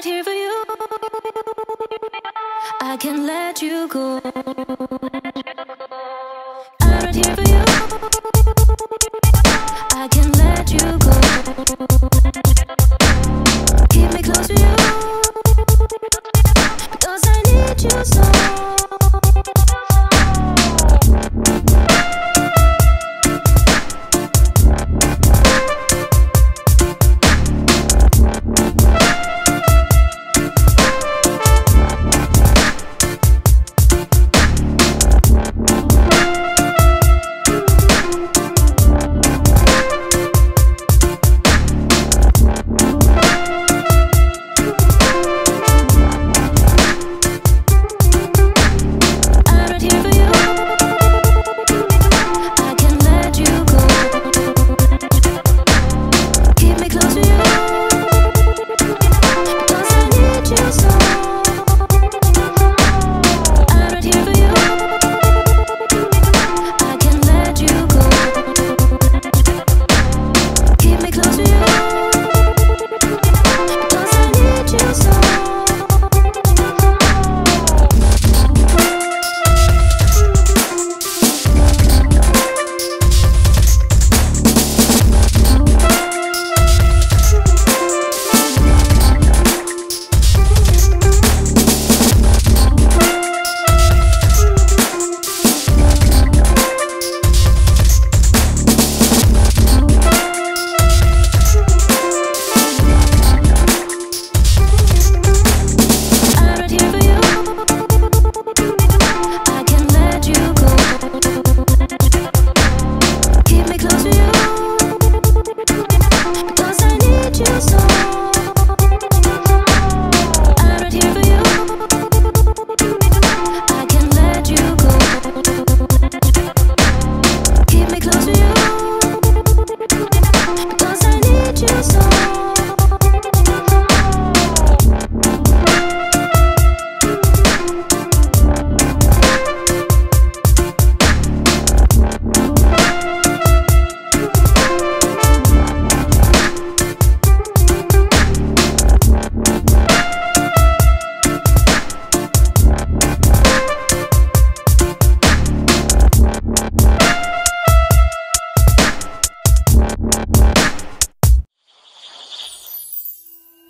right here for you. I can't let you go. I'm right here for you. I can't let you go. Keep me close to you. Because I need you so. Keep